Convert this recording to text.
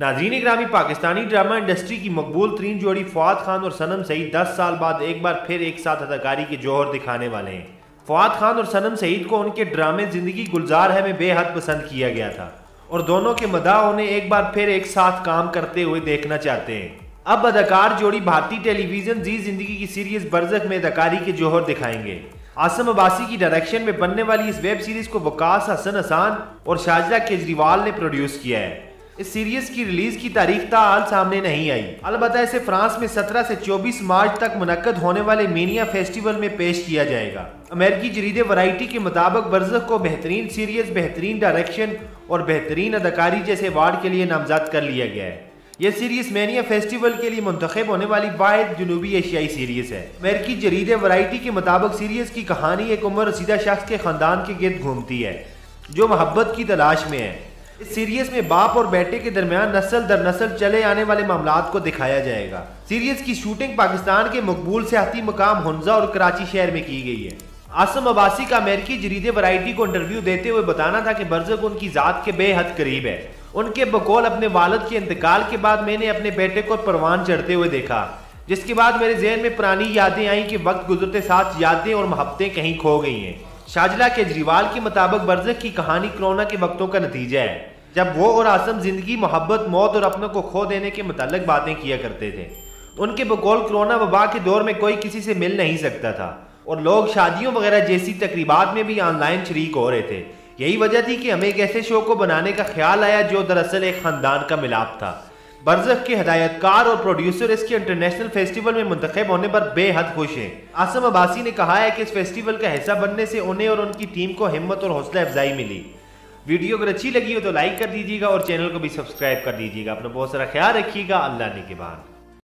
नाजरीन ग्रामी Pakistani drama industry की मकबूल तरीन जोड़ी फवाद खान और सनम सईद दस साल बाद एक बार फिर एक साथ अदाकारी के जौहर दिखाने वाले हैं। फवाद खान और सनम सईद को उनके ड्रामे ज़िंदगी गुलजार है में बेहद पसंद किया गया था और दोनों के मदा उन्हें एक बार फिर एक साथ काम करते हुए देखना चाहते हैं। अब अदाकार जोड़ी भारतीय टेलीविज़न जी ज़िंदगी की सीरीज़ बरजक में अदाकारी के जौहर दिखाएँगे। आसम अबासी की डायरेक्शन में बनने वाली इस वेब सीरीज़ को वकास हसन हसान और शाहजहा केजरीवाल ने प्रोड्यूस किया है। इस सीरीज़ की रिलीज़ की तारीख ताल सामने नहीं आई। अलबत् इसे फ्रांस में 17 से 24 मार्च तक मुनद होने वाले मीनिया फेस्टिवल में पेश किया जाएगा। अमेरिकी जरीदे वराइटी के मुताबिक बरजक को बेहतरीन सीरीज़, बेहतरीन डायरेक्शन और बेहतरीन अदाकारी जैसे अवार्ड के लिए नामजद कर लिया गया है। यह सीरीज़ मैनिया फेस्टिवल के लिए मुंतब होने वाली वाद जनूबी एशियाई सीरीज़ है। अमेरिकी जरीदे वराइटी के मुताबिक सीरीज़ की कहानी एक उम्र रसीदा शख्स के खानदान के गिर्द घूमती है, जो मोहब्बत की तलाश में है। इस सीरीज़ में बाप और बेटे के दरमियान नस्ल दर नस्ल चले आने वाले मामला को दिखाया जाएगा। सीरीज़ की शूटिंग पाकिस्तान के मकबूल सियाती मकाम हंजा और कराची शहर में की गई है। आसम अबासी का अमेरिकी जरीदे वराइटी को इंटरव्यू देते हुए बताना था कि बरजक उनकी जात के बेहद करीब है। उनके बकौल अपने वालद के इंतकाल के बाद मैंने अपने बेटे को परवान चढ़ते हुए देखा, जिसके बाद मेरे जहन में पुरानी यादें आई कि वक्त गुजरते साथ यादें और मोहब्बतें कहीं खो गई हैं। शाहजला केजरीवाल के मुताबिक बर्जक की कहानी कोरोना के वक्तों का नतीजा है। जब वो और आसम ज़िंदगी, मोहब्बत, मौत और अपनों को खो देने के मुतलक बातें किया करते थे उनके बकौल कोरोना वबा के दौर में कोई किसी से मिल नहीं सकता था। और लोग शादियों वगैरह जैसी तकरीबात में भी ऑनलाइन शरीक हो रहे थे। यही वजह थी कि हमें एक ऐसे शो को बनाने का ख्याल आया जो दरअसल एक खानदान का मिलाप था। बरजक के हदायतकार और प्रोड्यूसर इसके इंटरनेशनल फेस्टिवल में मुंतब होने पर बेहद खुश हैं। आसम अबासी ने कहा है कि इस फेस्टिवल का हिस्सा बनने से उन्हें और उनकी टीम को हिम्मत और हौसला अफजाई मिली। वीडियो अगर अच्छी लगी हो तो लाइक कर दीजिएगा और चैनल को भी सब्सक्राइब कर दीजिएगा। अपना बहुत सारा ख्याल रखिएगा। अल्लाह ने के बाद।